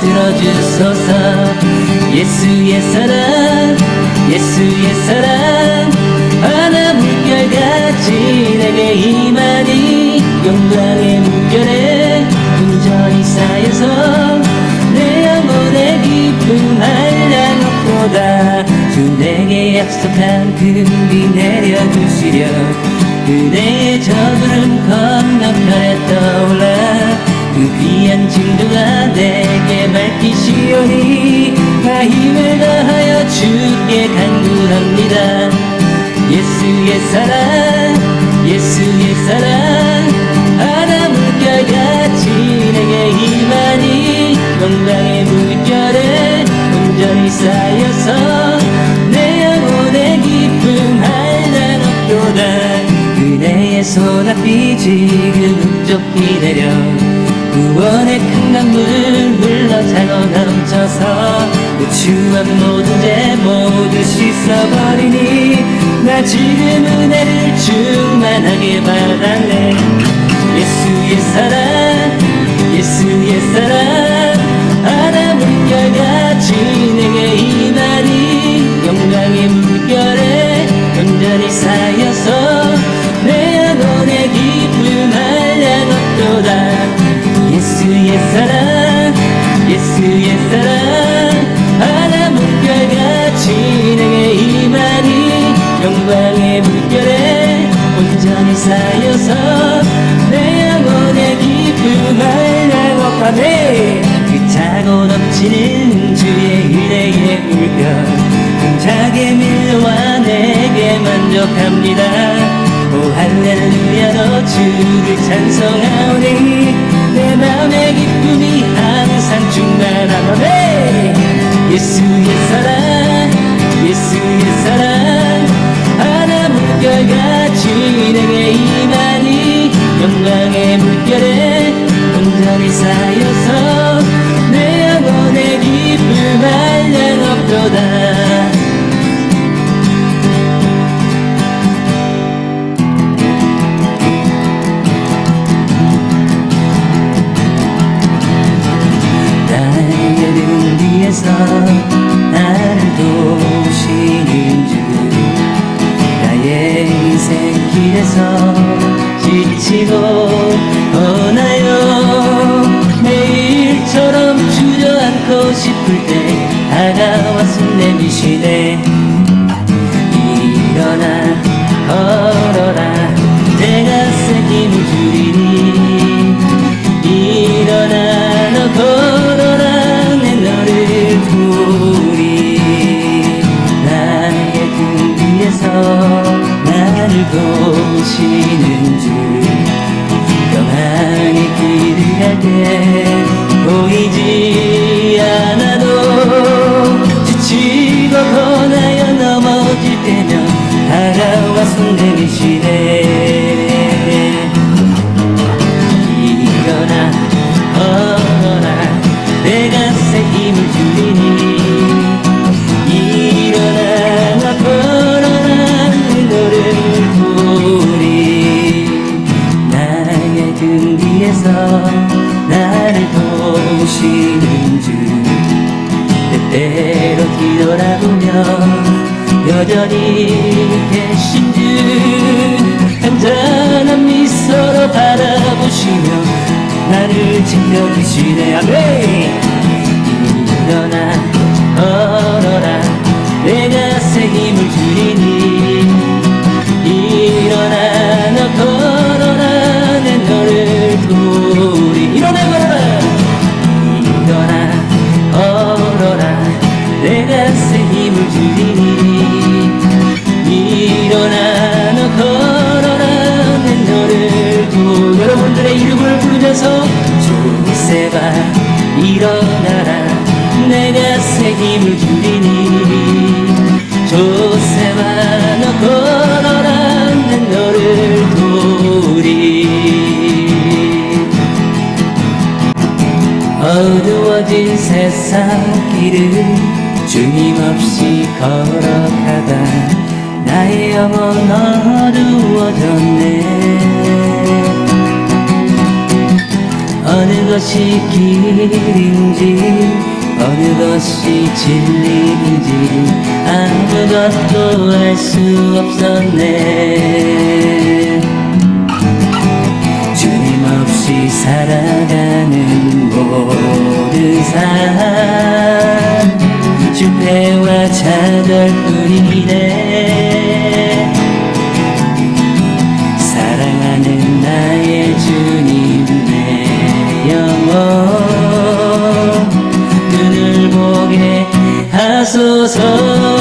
들어주소서. 예수의 사랑 예수의 사랑. 하나 물결같이 내게 임하니 영광의 물결에 온전히 쌓여서 내 영혼의 기쁨 한량없도다 주 내게 약속한 금비 내려주시려 그대의 저구름 건너 편에 떠올라 그귀 한 진도가 내게 밝히시오니 나 힘을 다하여 주께 간구합니다. 예수의 사랑 예수의 사랑 하나 물결같이 내게 임하니 영광의 물결에 온전히 쌓여서 손앞이 지금 흡족히 내려 구원의 큰 강물 넘쳐서 그 추억 모든 죄 모두 씻어버리니 나 지금 은혜를 충만하게 받았네. 예수의 사랑 예수의 사랑 만족합니다. 오 할렐루야로 주를 찬송하오니 내 맘의 기쁨이 항상 충만하네. 예수의 사 길에서 지치고 떠나요. 매일처럼 주저앉고 싶을 때 다가와서 내미시네 일어나 걸어라. 내가 새 힘을 주리니. 일어나 너 걸어라. 내 너를 도우리. 나의 등 뒤에서 도우시는 주 평안히 길을 갈때 보이지 나를 지켜주 세상 길을 주님 없이 걸어가다 나의 영혼 어두워졌네. 어느 것이 길인지 어느 것이 진리인지 아무것도 알 수 없었네. 주님 없이 살아가는 모 든삶 실패와 차별뿐이네. 사랑하는 나의 주님 내 영혼. 눈을 보게 하소서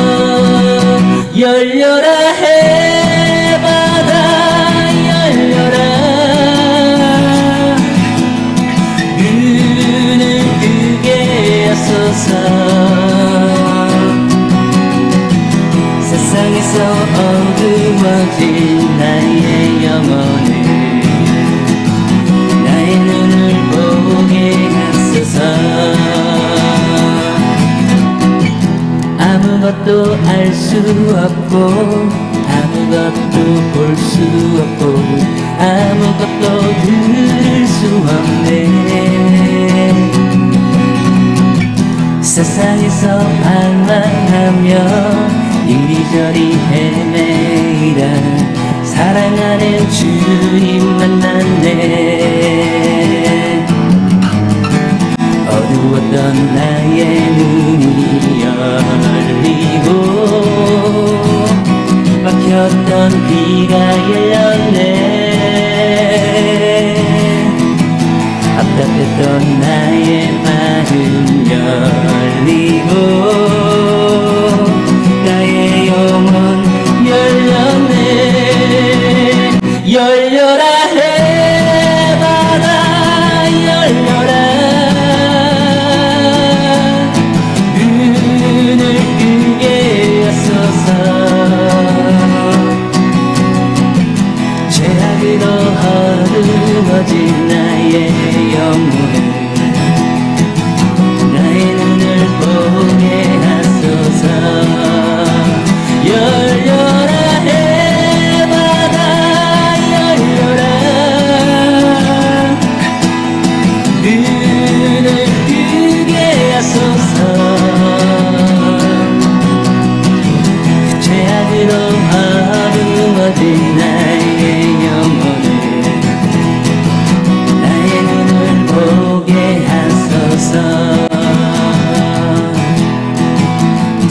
아무것도 볼 수 없고 아무것도 들을 수 없네. 세상에서 방황하며 이리저리 헤매이다. 사랑하는 주님 만났네. 어두웠던 나의 눈이 열리고 막혔던 귀가 열렸네. 답답했던 나의 마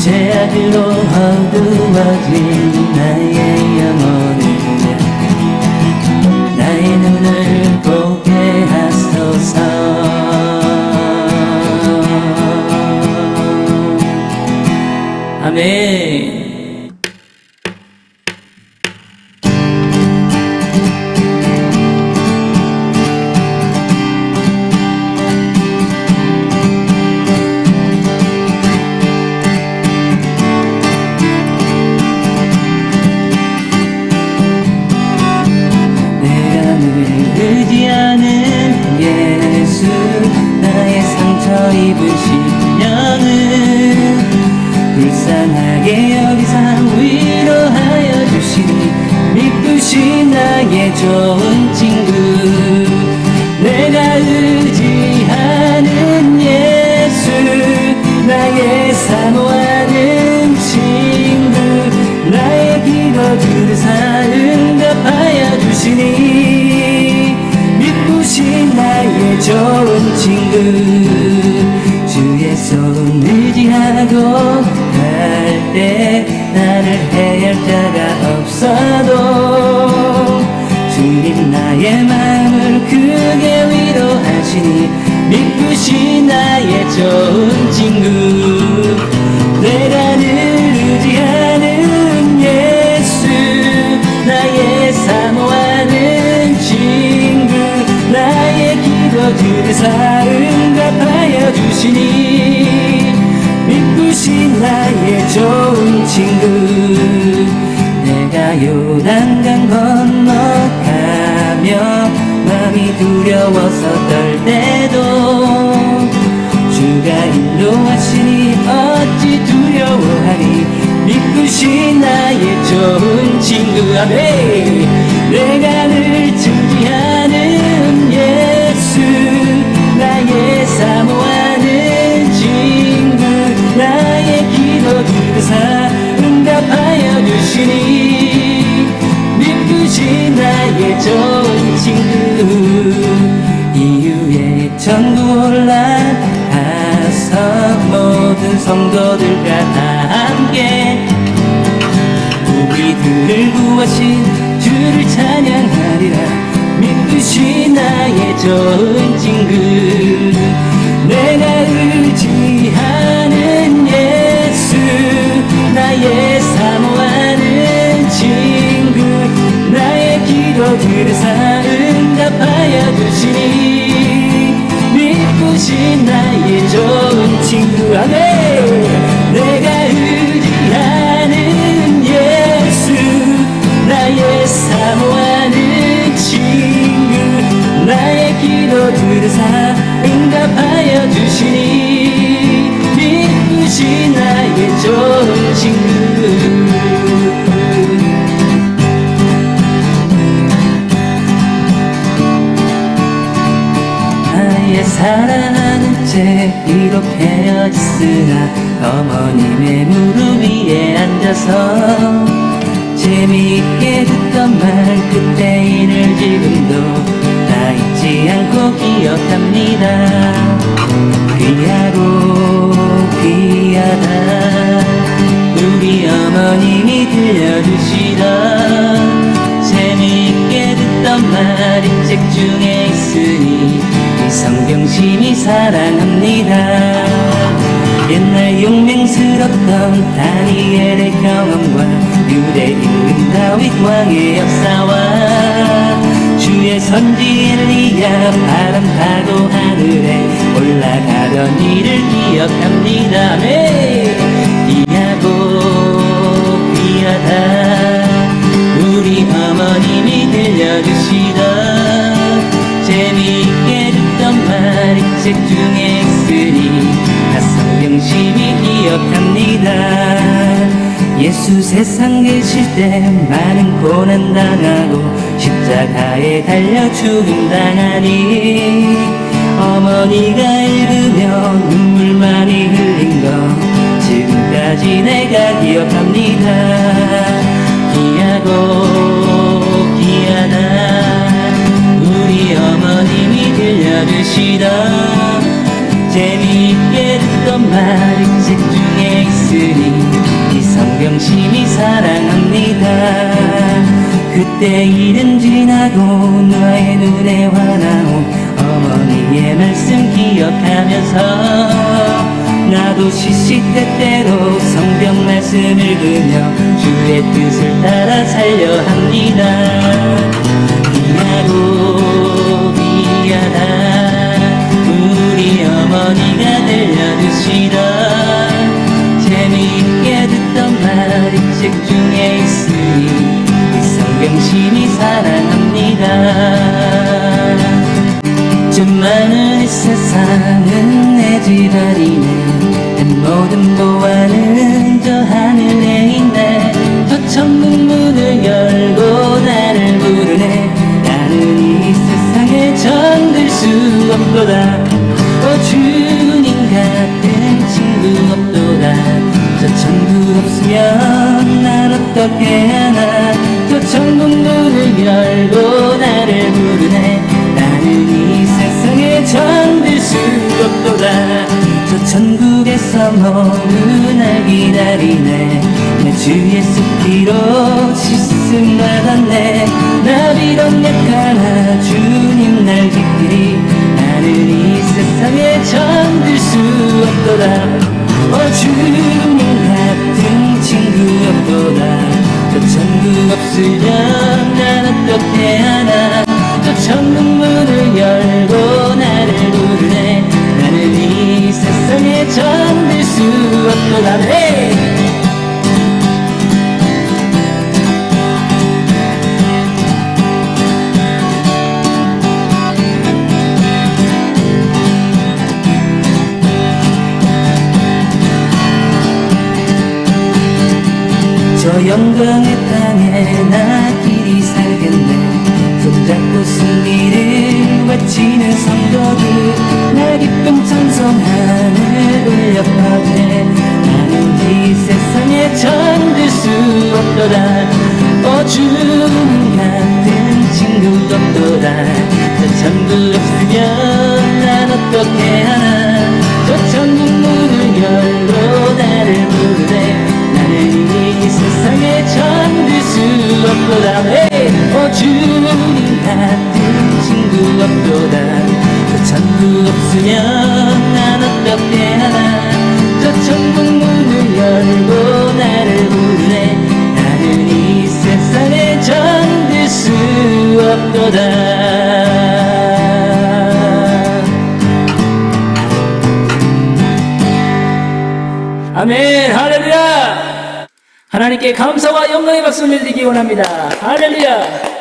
죄악으로 어두워진 나의 영혼을 나의 눈을 보게 하소서. 아멘 두려워서 떨 때도 주가 인도하시니 어찌 두려워하리 믿으신 나의 좋은 친구 아멘 내가 늘 증지하는 예수 나의 사모하는 친구 나의 기도 들으사 응답하여 주시니. 믿으신 나의 좋은 모든 성도들과 다 함께 우리들을 구하신 주를 찬양하리라. 믿으신 나의 좋은 친구 내가 의지하는 예수 나의 사모하는 친구 나의 기도 들으사 들으사 응답하여 주시니 믿으신 나의 좋은 친구. 나의 사랑하는 채 비록 헤어졌으나 어머님의 무릎 위에 앉아서 재미있게 듣던 말 그때 일을 지금도 기억합니다. 귀하고 귀하다. 우리 어머님이 들려주시던 재미있게 듣던 말이 책 중에 있으니 이 성경심이 사랑합니다. 옛날 용맹스럽던 다니엘의 경험과 유대 임금 다윗 왕의 역사와 주의 선지 엘리야 바람 타고 하늘에 올라가던 일을 기억합니다. 네. 귀하고 귀하다. 우리 어머님이 들려주시던 재미있게 듣던 말이 책 중에 있으니 다 성경심이 기억합니다. 예수 세상 계실 때 많은 고난 당하고 십자가에 달려 죽음 당하니. 어머니가 읽으며 눈물 많이 흘린 거 지금까지 내가 기억합니다. 귀하고 귀하다. 우리 어머님이 들려주시던 재미있게 듣던 말이 책 중에 있으니 이 성경심이 사랑합니다 그때 일은 지나고 너의 눈에 환하온 어머니의 말씀 기억하면서 나도 시시때때로 성경 말씀 읽으며 주의 뜻을 따라 살려 합니다 세상은 내 집안이네 내 모든 보안은 저 하늘에 있네. 저 천국 문을 열고 나를 부르네. 나는 이 세상에 정들 수 없도다. 어 주님 같은 친구 없도다. 저 천국 없으면 난 어떻게 천국에서 모두 날 기다리네. 내주 예수 피로 씻음 받았네. 나 비록 약하나 주님 날 지키리. 나는 이 세상에 정들 수 없도다. 어 주님 같은 친구 없도다. 저 천국 없으면 난 어떻게 하나. 저 천국 문을 열고 이 세상에 어 주님 같은 친구 없도다. 저 천국 없으면 난 어떻게 하나. 저 천국 문을 열고 나를 부르네. 나는 이 세상에 견딜 수 없도다. 주님 같은 친구 없도다. 저 천국 없으면 없도다 아멘. 할렐루야. 하나님께 감사와 영광의 박수를 드리기 원합니다. 할렐루야